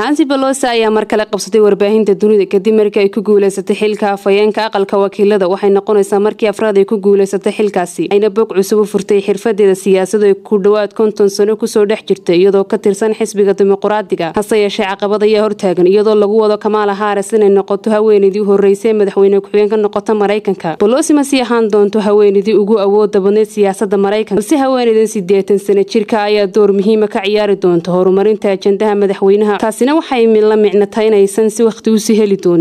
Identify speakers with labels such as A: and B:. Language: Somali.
A: nancy balosi ayaa mar kale qabsatay warbaahinta dunida kadib markii ay ku guuleysatay xilka afhayeenka aqalka wakiilada waxay noqonaysaa markii afraad ay ku guuleysatay xilkaasi ayna bog cusub u furtay xirfadeeda siyaasadu ay ku dhowaad konton sano ku soo dhex jirtay iyadoo ka tirsan xisbiga dimuqraadiga hase yeeshee caqabad ayaa hortaagan iyadoo lagu wado kamaala haris inay noqoto haweeneydii horeysay madaxweyne ku-xigeen ka noqota maraykanka. Bolosi ma sii ahaan doonto haweeneydii ugu awooda badneyd siyaasada maraykanka balse haweeneydan sideetan sano jirka ayaa door muhiima ka ciyaari doonta horumarinta ajandaha madaxweynaha waxay la micno tahay inaysan si wakhti u sii heli doonin